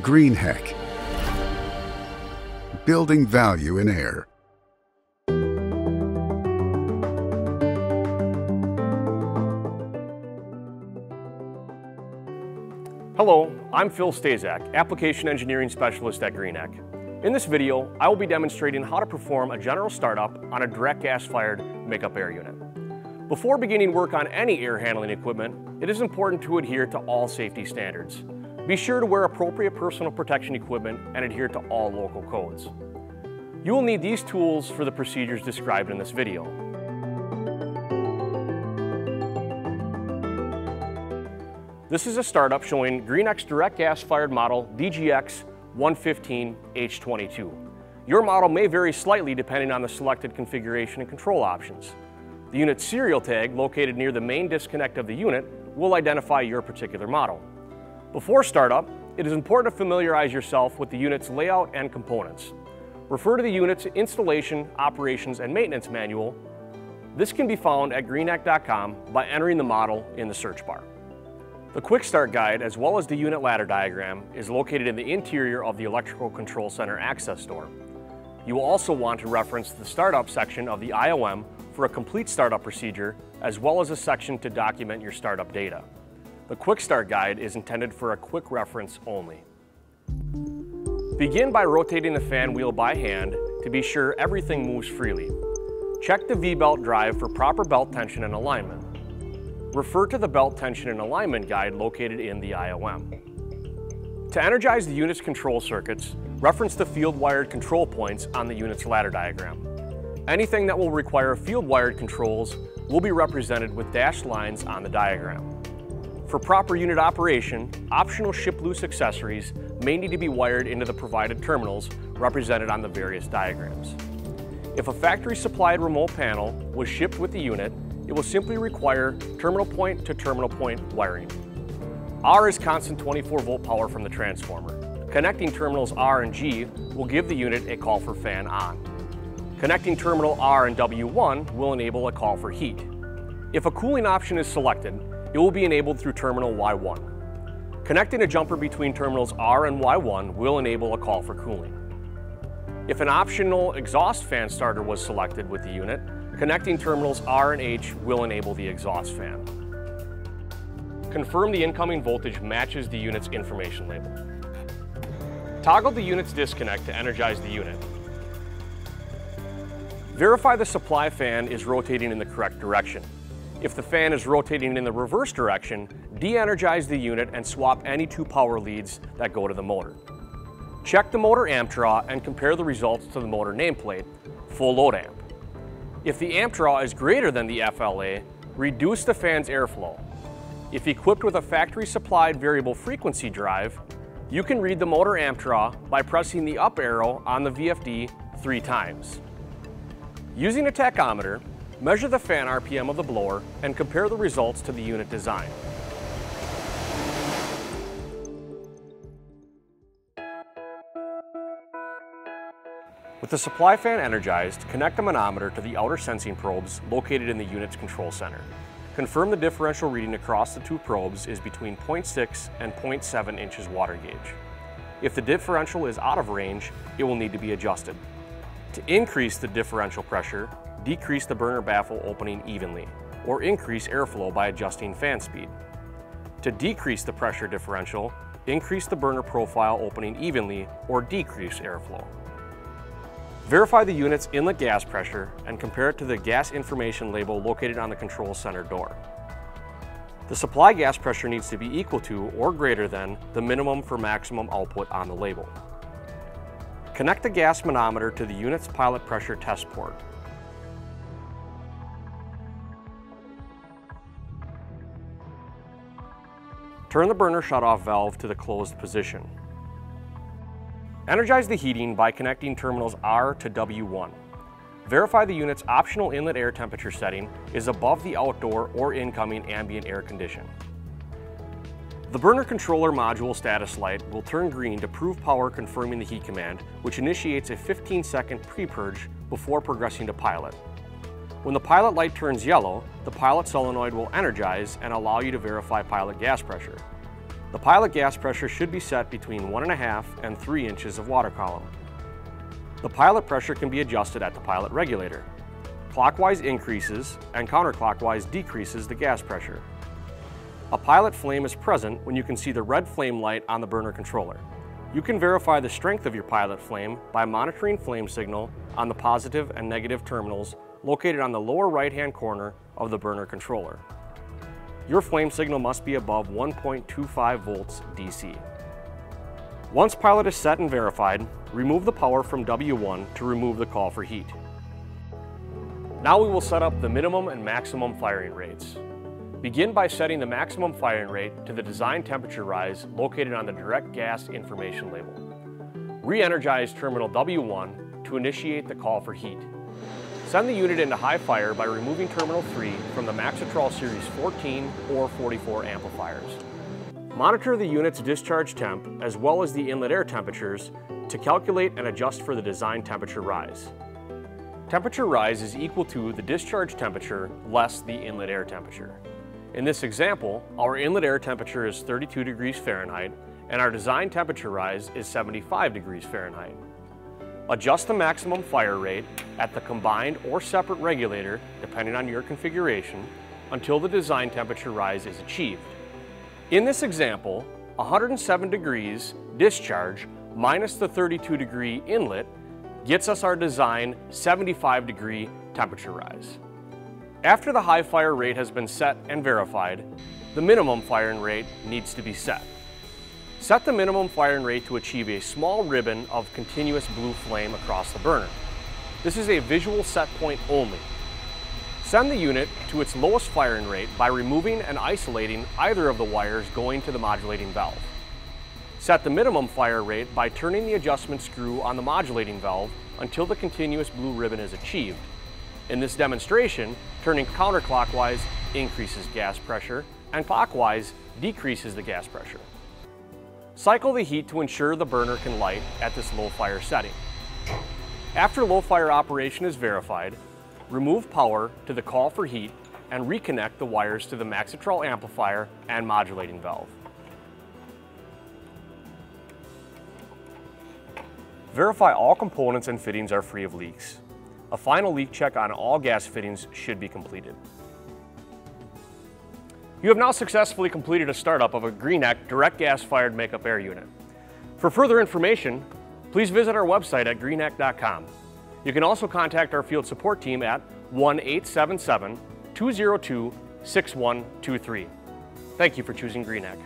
Greenheck. Building value in air. Hello, I'm Phil Stazak, Application Engineering Specialist at Greenheck. In this video, I will be demonstrating how to perform a general startup on a direct gas-fired makeup air unit. Before beginning work on any air handling equipment, it is important to adhere to all safety standards. Be sure to wear appropriate personal protection equipment and adhere to all local codes. You will need these tools for the procedures described in this video. This is a startup showing Greenheck's direct gas-fired model DGX 115H22. Your model may vary slightly depending on the selected configuration and control options. The unit serial tag, located near the main disconnect of the unit, will identify your particular model. Before startup, it is important to familiarize yourself with the unit's layout and components. Refer to the unit's installation, operations, and maintenance manual. This can be found at greenheck.com by entering the model in the search bar. The Quick Start Guide, as well as the unit ladder diagram, is located in the interior of the Electrical Control Center access door. You will also want to reference the Startup section of the IOM for a complete startup procedure, as well as a section to document your startup data. The Quick Start Guide is intended for a quick reference only. Begin by rotating the fan wheel by hand to be sure everything moves freely. Check the V-belt drive for proper belt tension and alignment. Refer to the belt tension and alignment guide located in the IOM. To energize the unit's control circuits, reference the field-wired control points on the unit's ladder diagram. Anything that will require field-wired controls will be represented with dashed lines on the diagram. For proper unit operation, optional ship-loose accessories may need to be wired into the provided terminals represented on the various diagrams. If a factory-supplied remote panel was shipped with the unit, it will simply require terminal point to terminal point wiring. R is constant 24 volt power from the transformer. Connecting terminals R and G will give the unit a call for fan on. Connecting terminal R and W1 will enable a call for heat. If a cooling option is selected, it will be enabled through terminal Y1. Connecting a jumper between terminals R and Y1 will enable a call for cooling. If an optional exhaust fan starter was selected with the unit, Connecting terminals R and H will enable the exhaust fan. Confirm the incoming voltage matches the unit's information label. Toggle the unit's disconnect to energize the unit. Verify the supply fan is rotating in the correct direction. If the fan is rotating in the reverse direction, de-energize the unit and swap any two power leads that go to the motor. Check the motor amp draw and compare the results to the motor nameplate, full load amp. If the amp draw is greater than the FLA, reduce the fan's airflow. If equipped with a factory-supplied variable frequency drive, you can read the motor amp draw by pressing the up arrow on the VFD three times. Using a tachometer, measure the fan RPM of the blower and compare the results to the unit design. With the supply fan energized, connect the manometer to the outer sensing probes located in the unit's control center. Confirm the differential reading across the two probes is between 0.6 and 0.7 inches water gauge. If the differential is out of range, it will need to be adjusted. To increase the differential pressure, decrease the burner baffle opening evenly, or increase airflow by adjusting fan speed. To decrease the pressure differential, increase the burner baffle opening evenly or decrease airflow. Verify the unit's inlet gas pressure and compare it to the gas information label located on the control center door. The supply gas pressure needs to be equal to or greater than the minimum for maximum output on the label. Connect the gas manometer to the unit's pilot pressure test port. Turn the burner shutoff valve to the closed position. Energize the heating by connecting terminals R to W1. Verify the unit's optional inlet air temperature setting is above the outdoor or incoming ambient air condition. The burner controller module status light will turn green to prove power confirming the heat command, which initiates a 15 second pre-purge before progressing to pilot. When the pilot light turns yellow, the pilot solenoid will energize and allow you to verify pilot gas pressure. The pilot gas pressure should be set between 1.5 and 3 inches of water column. The pilot pressure can be adjusted at the pilot regulator. Clockwise increases and counterclockwise decreases the gas pressure. A pilot flame is present when you can see the red flame light on the burner controller. You can verify the strength of your pilot flame by monitoring flame signal on the positive and negative terminals located on the lower right-hand corner of the burner controller. Your flame signal must be above 1.25 volts DC. Once pilot is set and verified, remove the power from W1 to remove the call for heat. Now we will set up the minimum and maximum firing rates. Begin by setting the maximum firing rate to the design temperature rise located on the direct gas information label. Re-energize terminal W1 to initiate the call for heat. Send the unit into high fire by removing terminal 3 from the Maxitrol Series 14 or 44 amplifiers. Monitor the unit's discharge temp as well as the inlet air temperatures to calculate and adjust for the design temperature rise. Temperature rise is equal to the discharge temperature less the inlet air temperature. In this example, our inlet air temperature is 32 degrees Fahrenheit and our design temperature rise is 75 degrees Fahrenheit. Adjust the maximum fire rate at the combined or separate regulator, depending on your configuration, until the design temperature rise is achieved. In this example, 107 degrees discharge minus the 32 degree inlet gets us our design 75 degree temperature rise. After the high fire rate has been set and verified, the minimum firing rate needs to be set. Set the minimum firing rate to achieve a small ribbon of continuous blue flame across the burner. This is a visual set point only. Send the unit to its lowest firing rate by removing and isolating either of the wires going to the modulating valve. Set the minimum fire rate by turning the adjustment screw on the modulating valve until the continuous blue ribbon is achieved. In this demonstration, turning counterclockwise increases gas pressure and clockwise decreases the gas pressure. Cycle the heat to ensure the burner can light at this low fire setting. After low fire operation is verified, remove power to the call for heat and reconnect the wires to the Maxitrol amplifier and modulating valve. Verify all components and fittings are free of leaks. A final leak check on all gas fittings should be completed. You have now successfully completed a startup of a Greenheck direct gas fired makeup air unit. For further information, please visit our website at greenheck.com. You can also contact our field support team at 1-877-202-6123. Thank you for choosing Greenheck.